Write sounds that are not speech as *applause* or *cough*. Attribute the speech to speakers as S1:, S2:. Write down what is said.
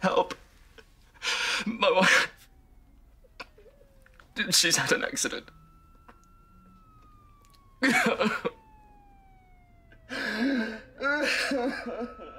S1: Help. My wife. She's had an accident. *laughs*